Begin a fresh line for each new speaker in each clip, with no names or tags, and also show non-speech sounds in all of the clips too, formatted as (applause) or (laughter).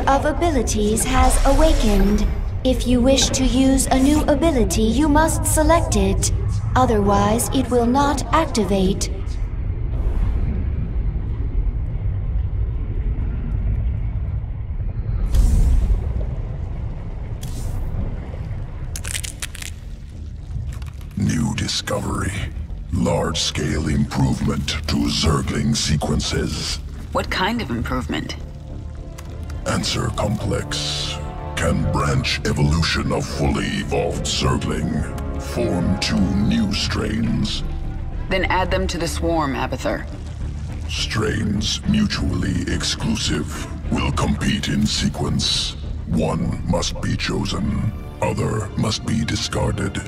tier of abilities has awakened. If you wish to use a new ability, you must select it. Otherwise, it will not activate.
New discovery. Large-scale improvement to Zergling sequences.
What kind of improvement?
Answer complex. Can branch evolution of fully evolved Zergling. Form two new strains.
Then add them to the swarm, Abathur.
Strains mutually exclusive. Will compete in sequence. One must be chosen. Other must be discarded.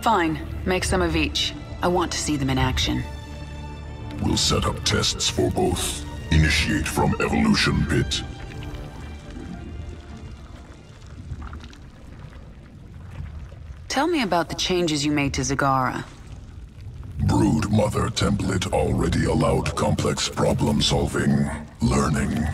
Fine. Make some of each. I want to see them in action.
We'll set up tests for both. Initiate from Evolution Pit.
Tell me about the changes you made to Zagara.
Brood Mother template already allowed complex problem solving, learning,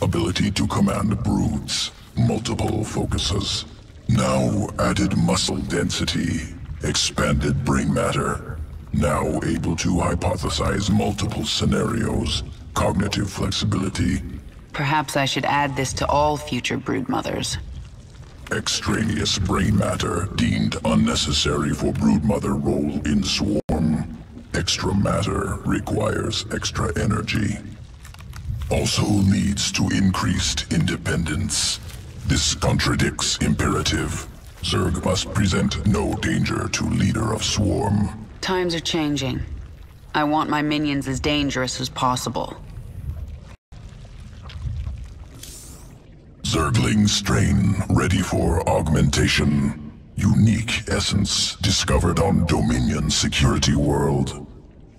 ability to command broods, multiple focuses. Now added muscle density, expanded brain matter. Now able to hypothesize multiple scenarios, cognitive flexibility,
Perhaps I should add this to all future brood mothers.
Extraneous brain matter deemed unnecessary for broodmother role in swarm. Extra matter requires extra energy. Also leads to increased independence. This contradicts imperative. Zerg must present no danger to leader of swarm.
Times are changing. I want my minions as dangerous as possible.
Zergling strain ready for augmentation. Unique essence discovered on Dominion Security World.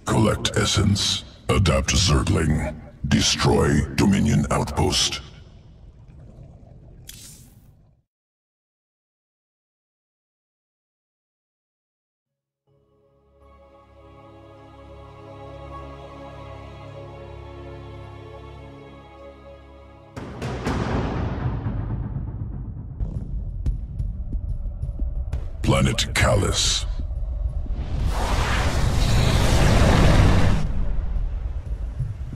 Collect essence. Adapt Zergling. Destroy Dominion Outpost. Callus.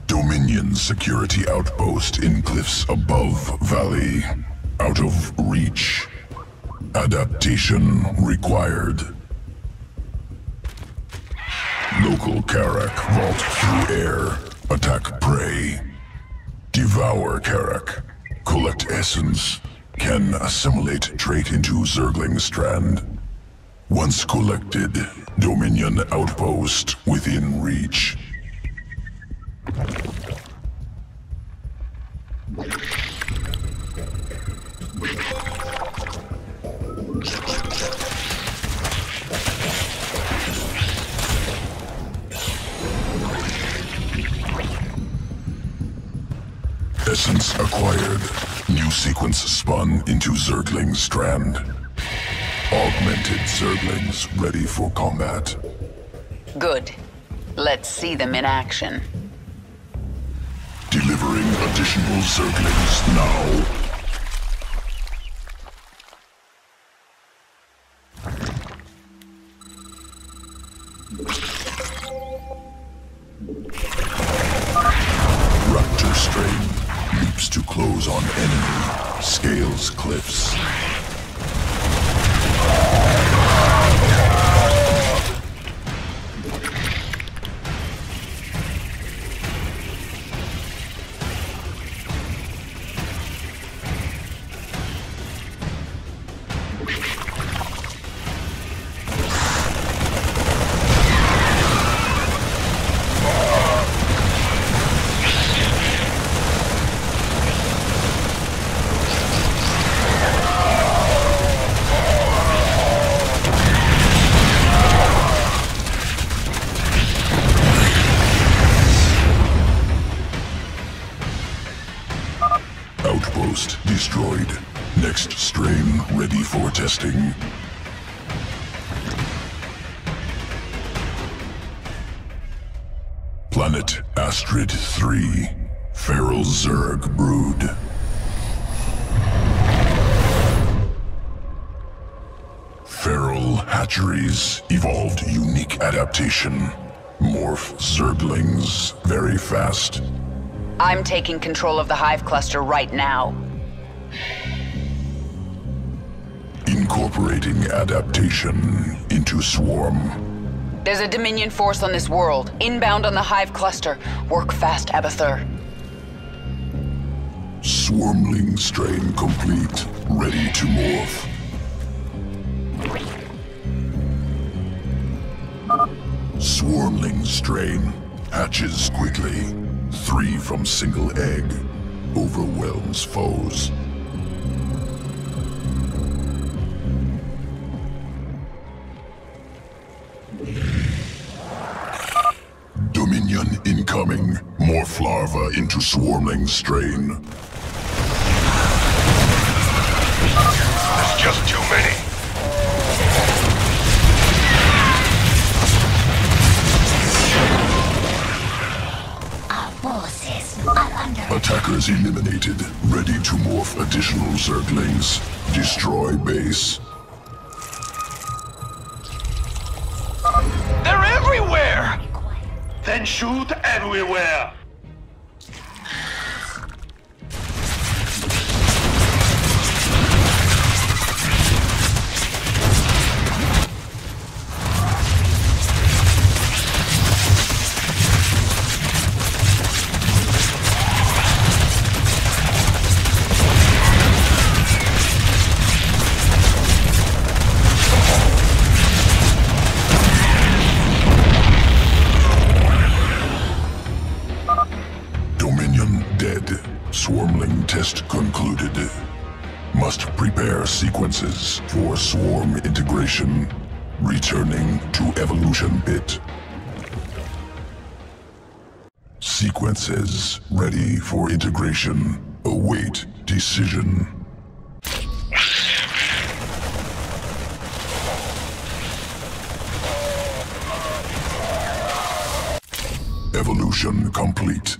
Dominion security outpost in cliffs above valley. Out of reach. Adaptation required. Local Karak vault through air. Attack prey. Devour Karak. Collect essence. Can assimilate trait into Zergling strand. Once collected, Dominion outpost within reach. Essence acquired. New sequence spun into Zergling strand. Augmented Zerglings ready for combat.
Good. Let's see them in action.
Delivering additional Zerglings now. Planet Astrid 3, Feral Zerg Brood. Feral hatcheries evolved unique adaptation. Morph Zerglings very fast.
I'm taking control of the Hive Cluster right now.
Incorporating adaptation into Swarm.
There's a Dominion force on this world, inbound on the Hive Cluster. Work fast, Abathur.
Swarmling strain complete. Ready to morph. Swarmling strain. Hatches quickly. Three from single egg. Overwhelms foes. Incoming. Morph larva into swarmling strain.
There's just too many.
Our forces are under
Attackers eliminated. Ready to morph additional Zerglings. Destroy base.
Shoot everywhere!
For swarm integration. Returning to evolution pit. Sequences ready for integration. Await decision. Evolution complete.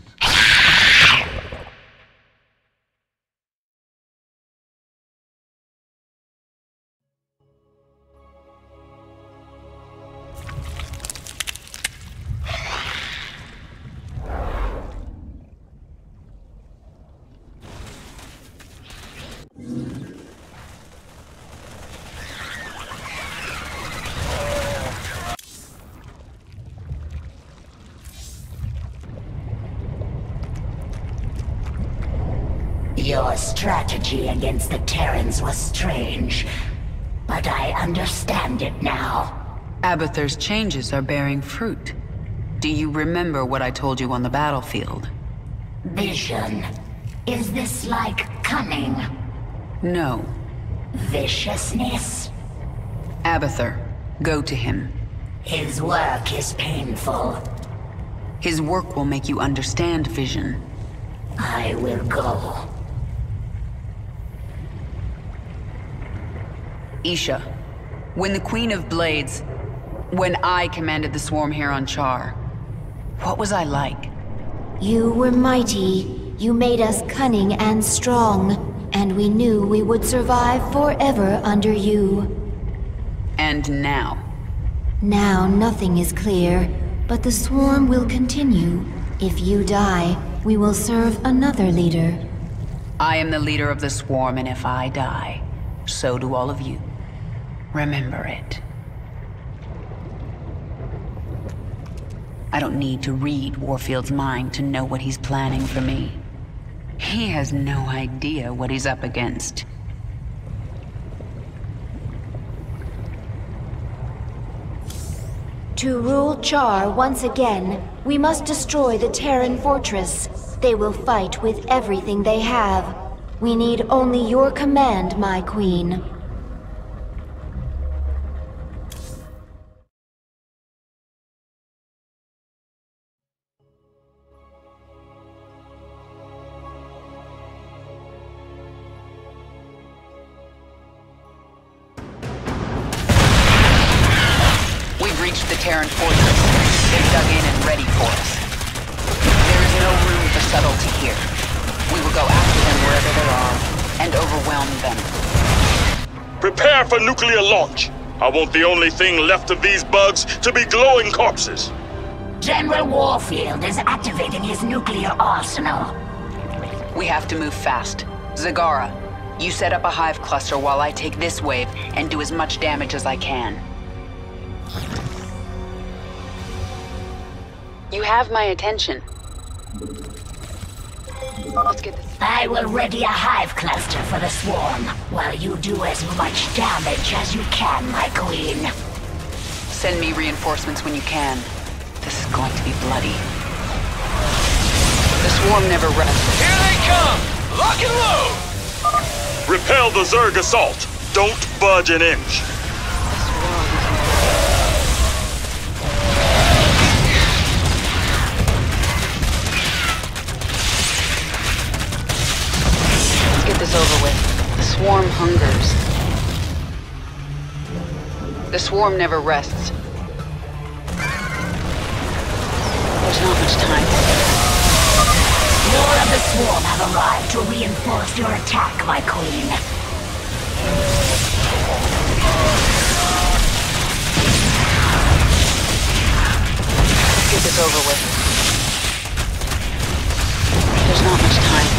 Your strategy against the Terrans was strange, but I understand it now.
Abathur's changes are bearing fruit. Do you remember what I told you on the battlefield?
Vision. Is this like cunning?
No.
Viciousness?
Abathur, go to him.
His work is painful.
His work will make you understand vision.
I will go.
Izsha, when the Queen of Blades... When I commanded the swarm here on Char, what was I like?
You were mighty. You made us cunning and strong. And we knew we would survive forever under you.
And now?
Now nothing is clear, but the swarm will continue. If you die, we will serve another leader.
I am the leader of the swarm, and if I die, so do all of you. Remember it. I don't need to read Warfield's mind to know what he's planning for me. He has no idea what he's up against.
To rule Char once again, we must destroy the Terran fortress. They will fight with everything they have. We need only your command, my queen.
Launch.
I want the only thing left of these bugs to be glowing corpses.
General Warfield is activating his nuclear arsenal.
We have to move fast. Zagara, you set up a hive cluster while I take this wave and do as much damage as I can. You have my attention. Let's get this.
I will ready a hive cluster for the swarm, while you do as much damage as you can, my queen.
Send me reinforcements when you can. This is going to be bloody. The swarm never rests.
Here they come! Lock and load!
Repel the Zerg assault. Don't budge an inch.
Swarm hungers. The swarm never rests. There's not much time.
More of the swarm have arrived to reinforce your attack, my queen.
Let's get this over with. There's not much time.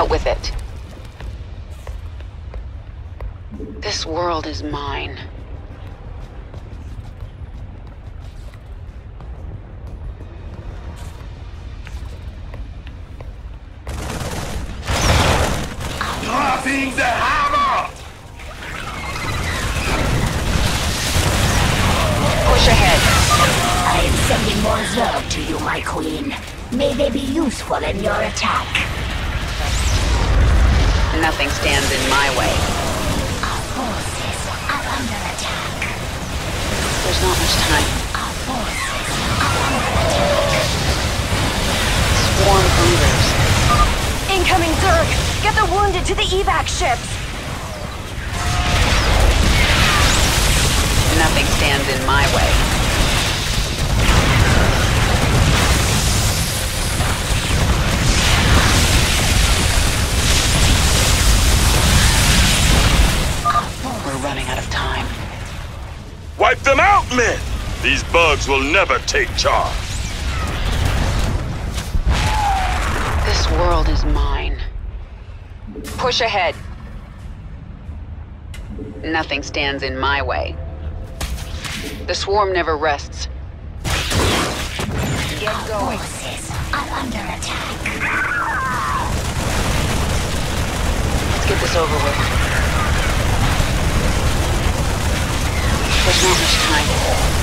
Out with it. This world is mine.
Dropping the hammer!
Push ahead.
I am sending more Zerg to you, my queen. May they be useful in your attack.
Nothing stands in my way.
Our forces are under attack.
There's not much time.
Our forces are under attack.
Swarm hungers.
Incoming Zerg! Get the wounded to the evac ships!
These bugs will never take charge.
This world is mine. Push ahead. Nothing stands in my way. The swarm never rests. Get going.
Forces are under attack.
Let's get this over with. There's not much time.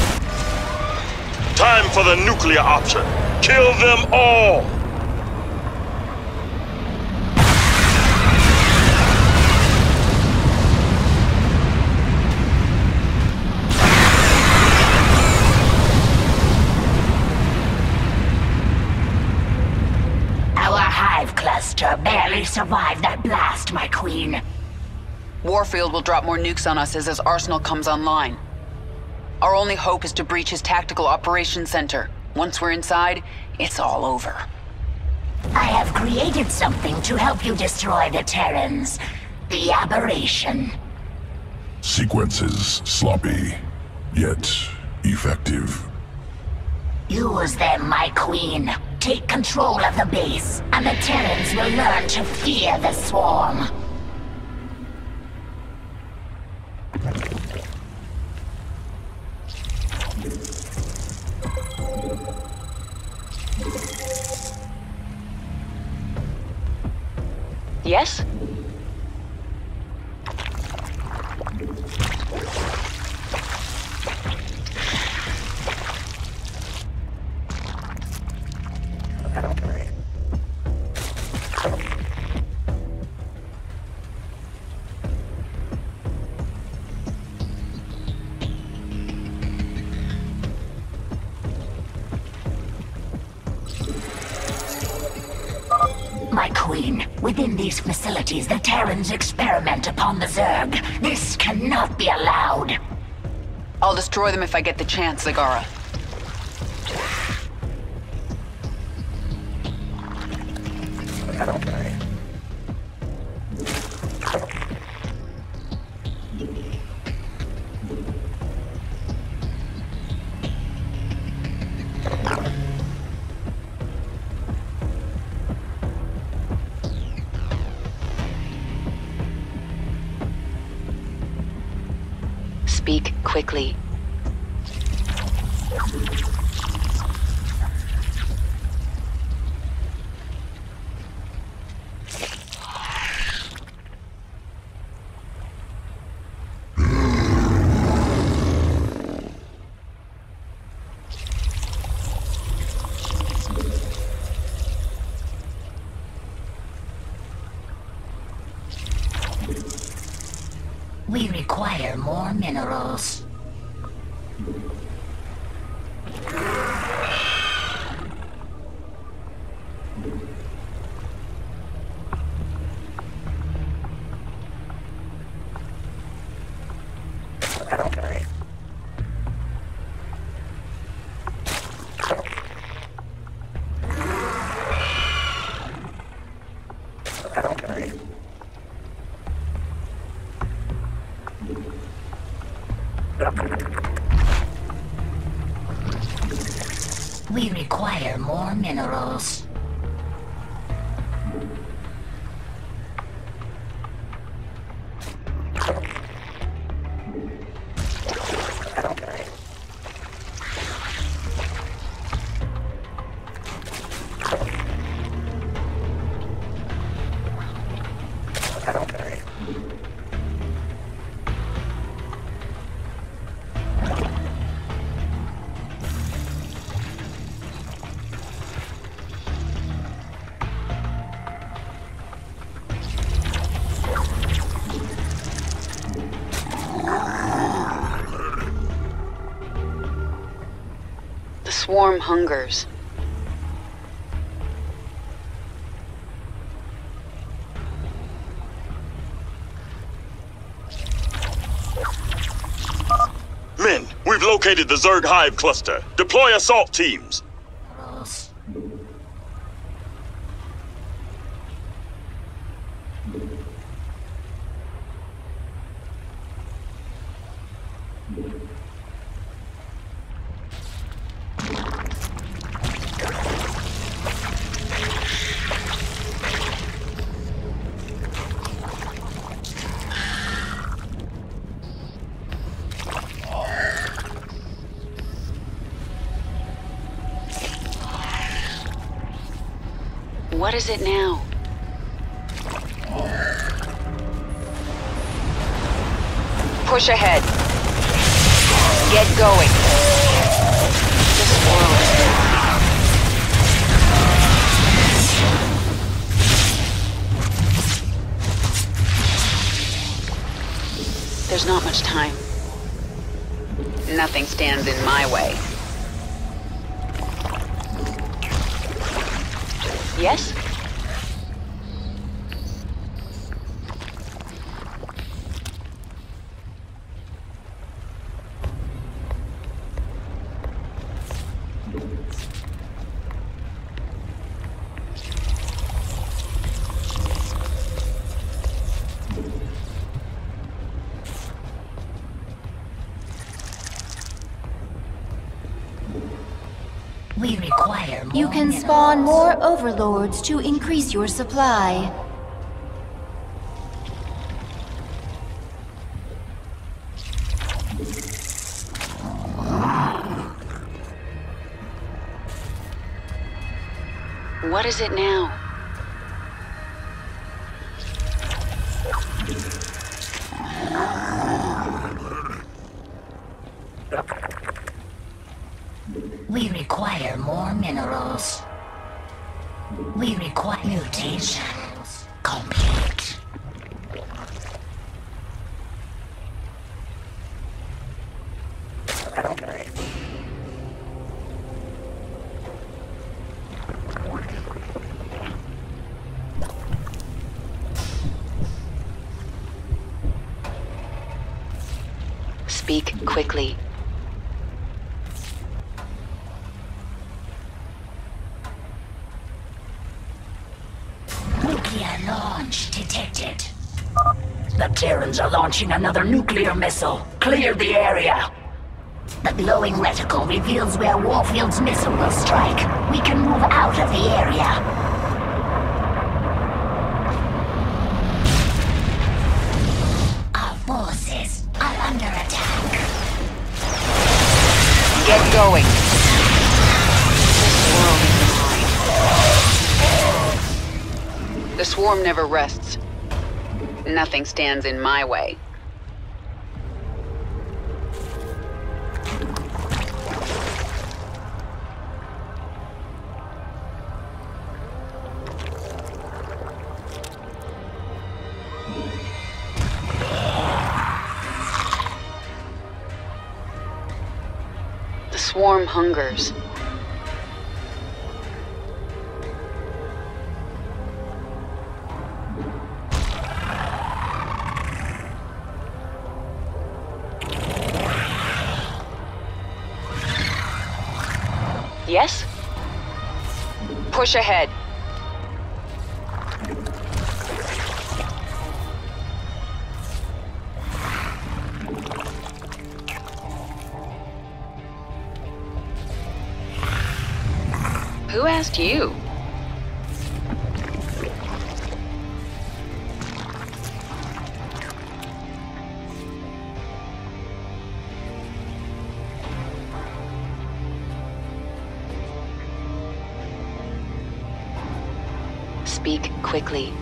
Time for the nuclear option. Kill them all!
Our hive cluster barely survived that blast, my queen.
Warfield will drop more nukes on us as his arsenal comes online. Our only hope is to breach his tactical operations center. Once we're inside, it's all over.
I have created something to help you destroy the Terrans. The aberration.
Sequences sloppy, yet effective.
Use them, my queen. Take control of the base, and the Terrans will learn to fear the swarm.
Yes?
Facilities, experiment upon the Zerg. This cannot be allowed.
I'll destroy them if I get the chance, Zagara. Quickly.
More minerals.
Hungers.
Men, we've located the Zerg Hive cluster. Deploy assault teams.
minerals.
What is it now? Push ahead. Get going. This world is There's not much time. Nothing stands in my way. Yes?
You can spawn more overlords to increase your supply.
What is it now?
We require more minerals. We require mutations. Complete.
Speak quickly.
launching another nuclear missile. Clear the area. The glowing reticle reveals where Warfield's missile will strike. We can move out of the area. Our Get going. This world is mine.
The swarm never rests. Nothing stands in my way. The swarm hungers. Push ahead. Who asked you? Quickly.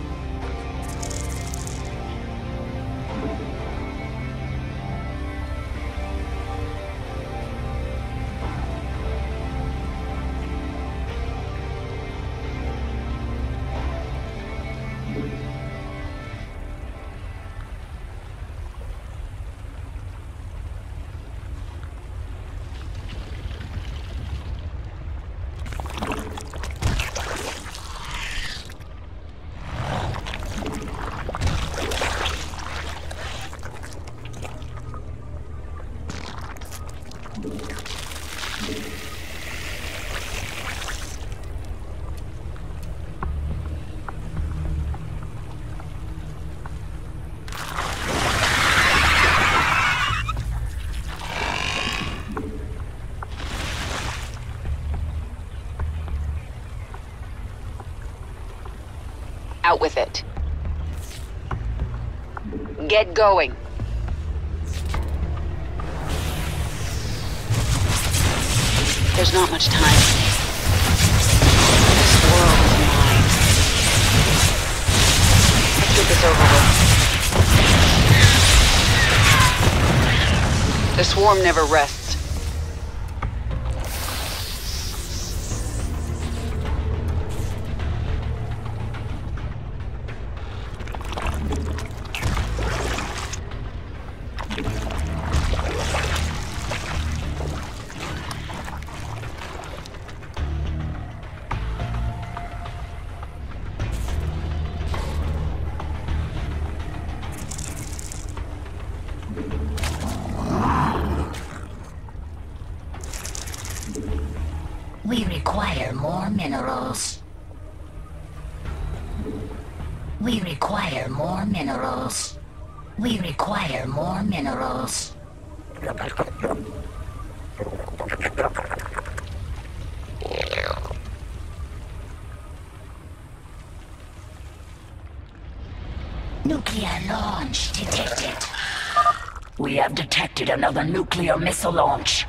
Out with it. Get going. There's not much time. This world is mine. Let's get this over with. The swarm never rests.
We require more minerals. We require more minerals. Nuclear launch detected. We have detected another nuclear missile launch.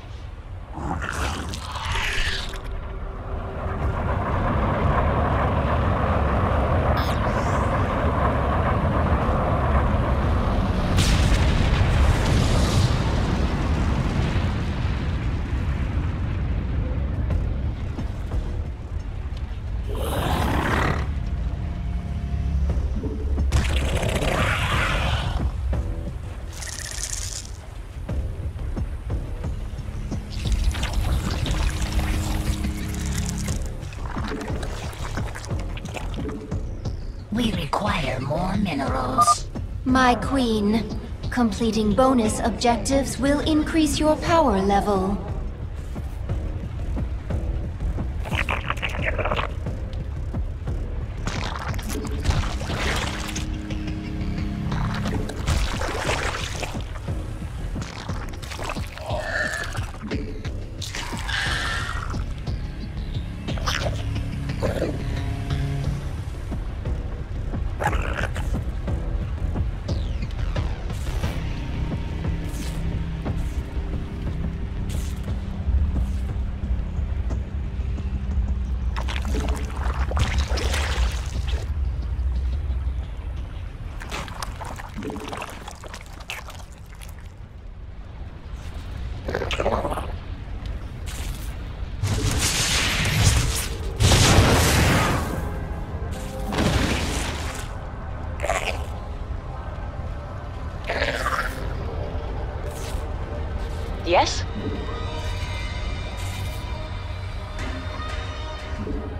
Queen, completing bonus objectives will increase your power level.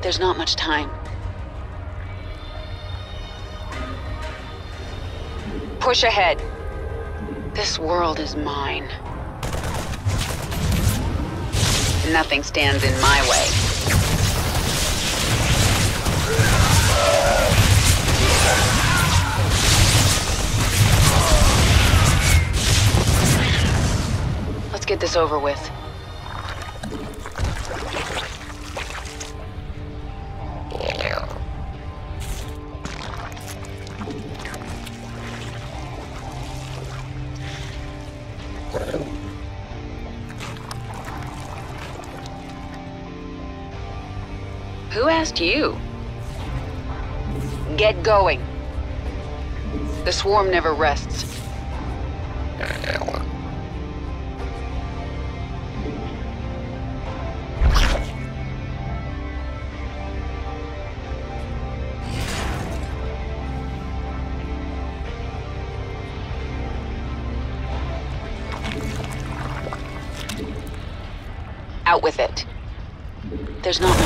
There's not much time. Push ahead. This world is mine. Nothing stands in my way. Let's get this over with. Who asked you? Get going. The swarm never rests. Out with it. There's not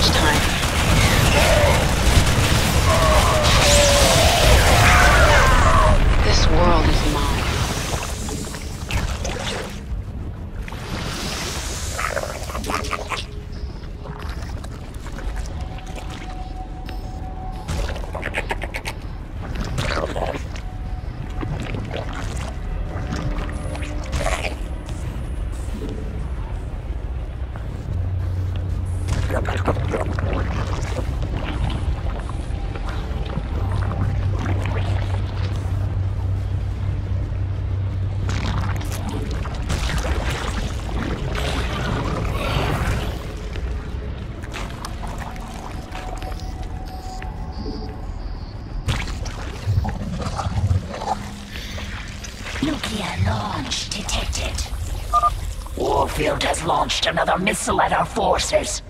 Warfield has launched another missile at our forces.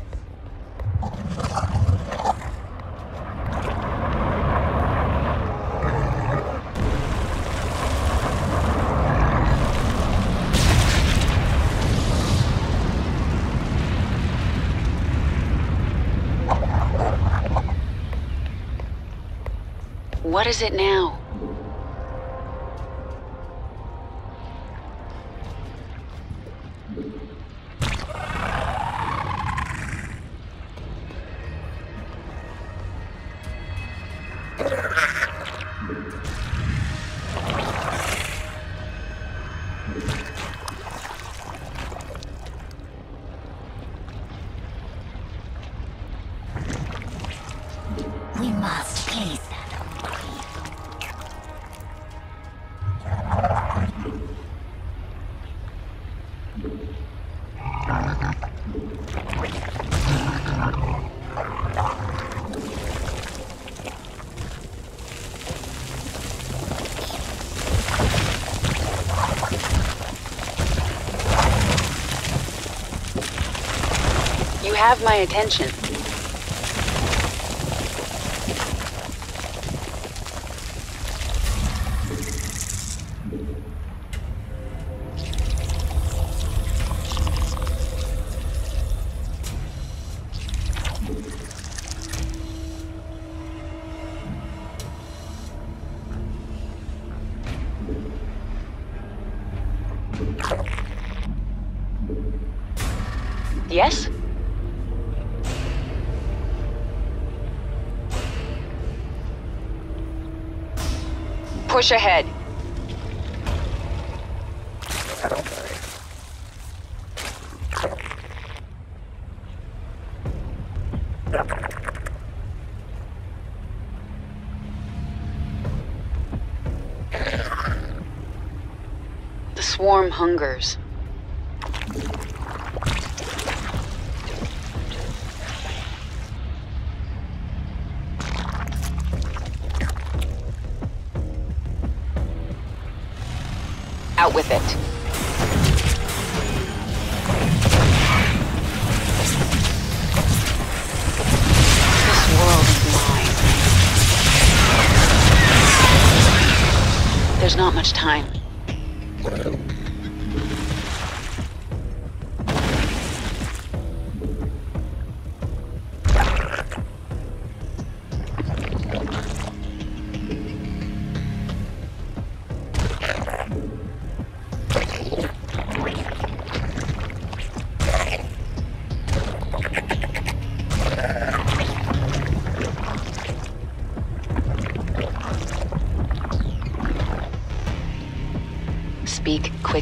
What is it now? Have my attention. Yes? Push ahead. The swarm hungers. Out with it. This world is mine. There's not much time.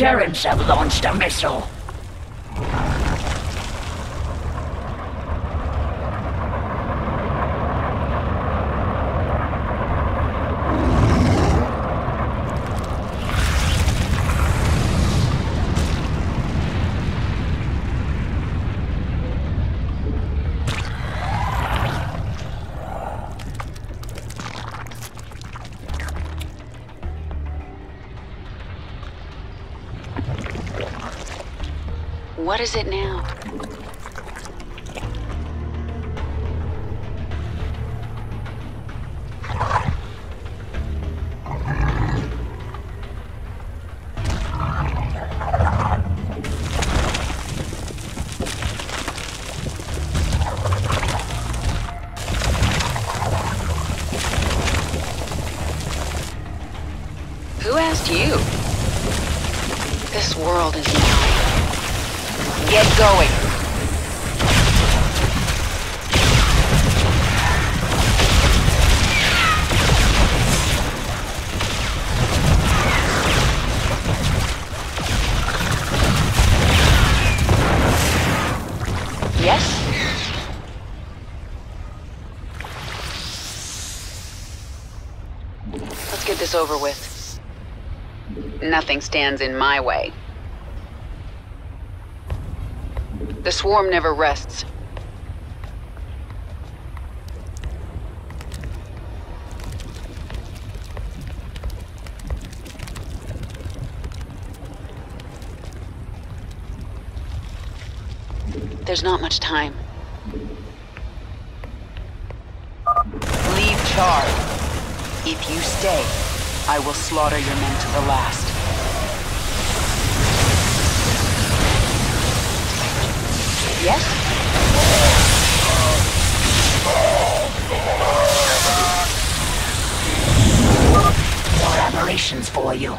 Terrans have launched a missile.
What is it now? Over with. Nothing stands in my way. The swarm never rests. There's not much time.
Leave Char. If you stay, I will slaughter your men to the last.
Yes?
More aberrations for you.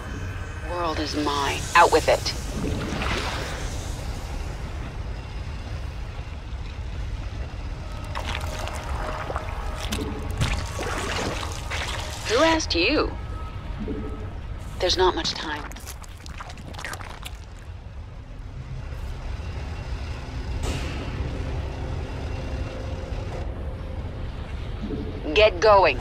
World is mine. Out with it. Who asked you? There's not much time. Get going.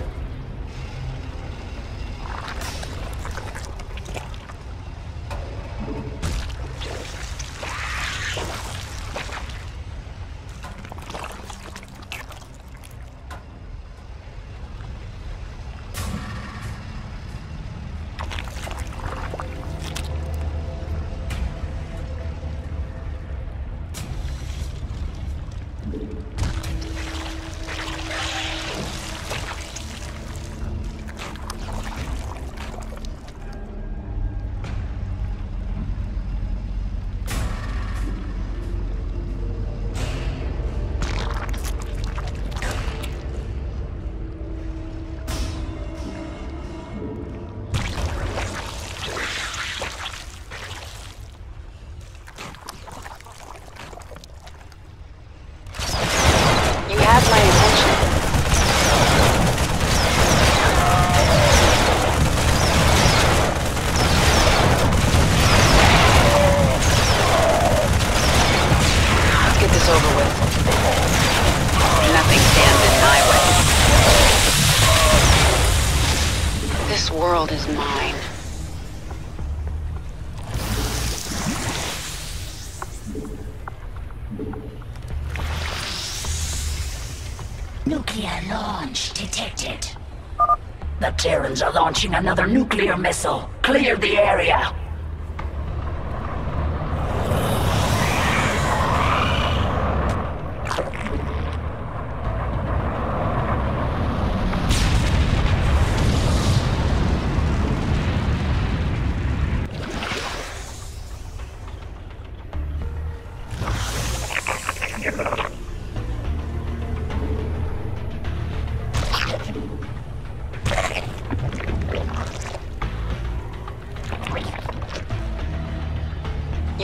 Launching another nuclear missile. Clear the area.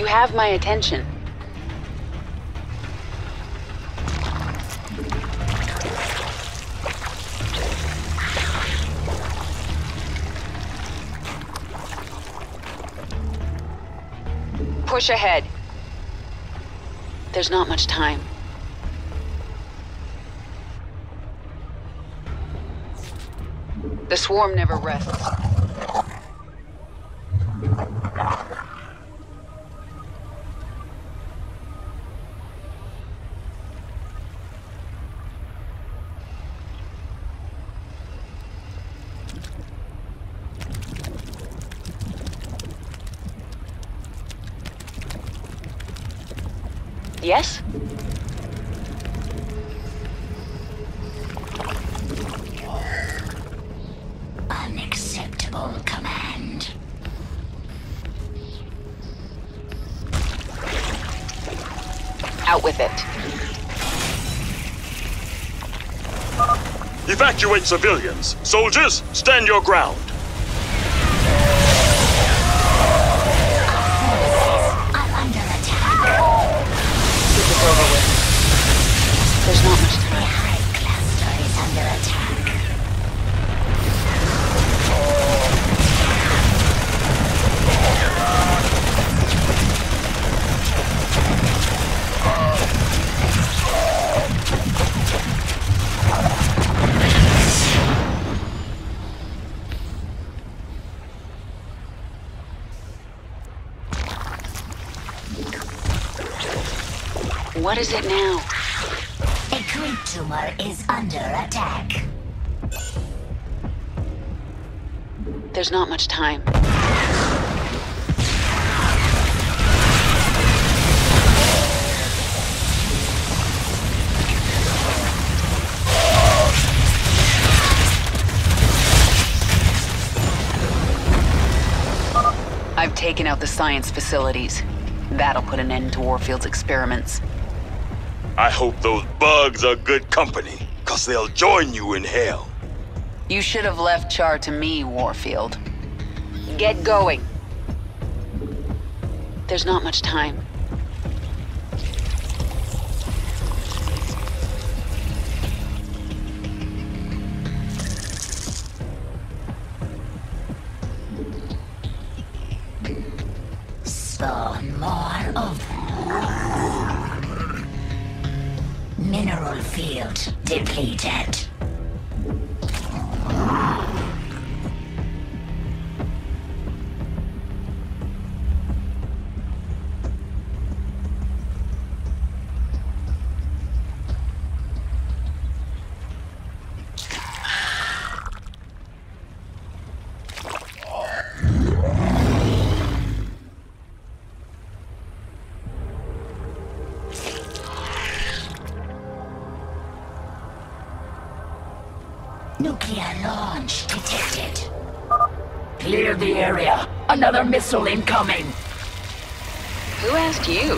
You have my attention. Push ahead. There's not much time. The swarm never rests.
Civilians. Soldiers, stand your ground.
Is it now?
A creep tumor is under attack.
There's not much time. I've taken out the science facilities. That'll put an end to Warfield's experiments.
I hope those bugs are good company, cause they'll join you in hell.
You should have left Char to me, Warfield. Get going. There's not much time.
Depleted. Clear the area. Another missile incoming.
Who asked you?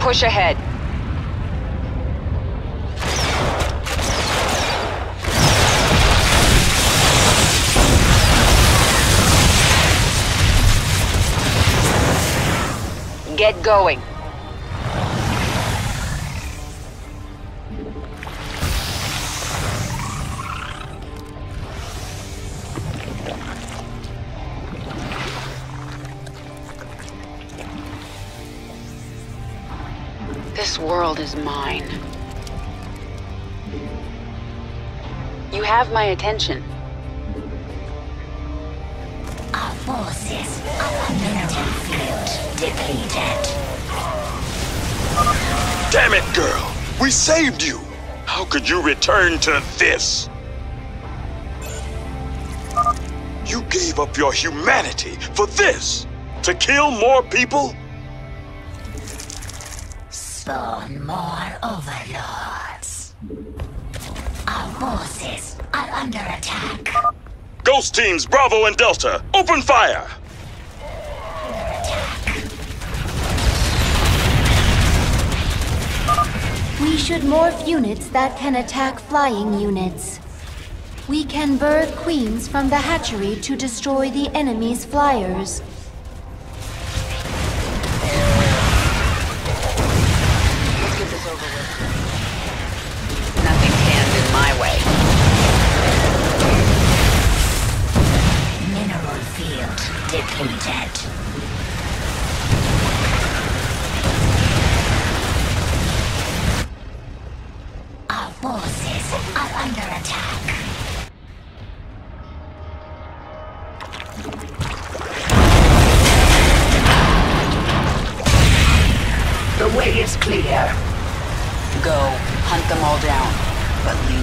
Push ahead. Going. This world is mine. You have my attention.
Our forces are field depleted.
Damn it, girl! We saved you! How could you return to this? You gave up your humanity for this! To kill more people?
Spawn more overlords. Our forces are under attack.
Ghost teams Bravo and Delta, open fire!
We should morph units that can attack flying units. We can birth queens from the hatchery to destroy the enemy's flyers.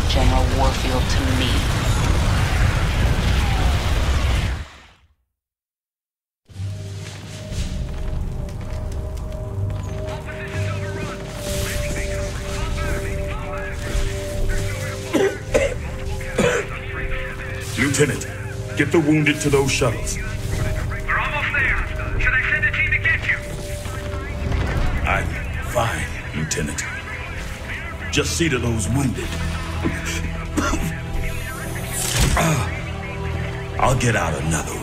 General Warfield to me.
Lieutenant, get the wounded to those shuttles.
We're almost there. Should I send a team to get you?
I'm fine, Lieutenant. Just see to those wounded. I'll get out another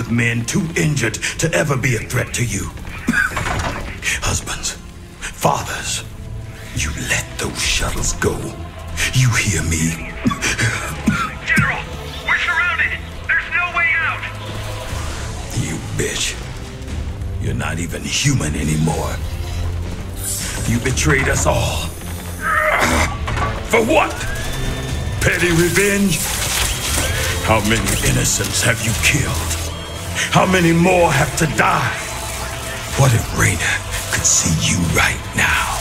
with men too injured to ever be a threat to you. (laughs) Husbands, fathers, you let those shuttles go. You hear me? (laughs)
General, we're surrounded. There's no way out.
You bitch. You're not even human anymore. You betrayed us all. For what? Petty revenge? How many innocents have you killed? How many more have to die? What if Raynor could see you right now?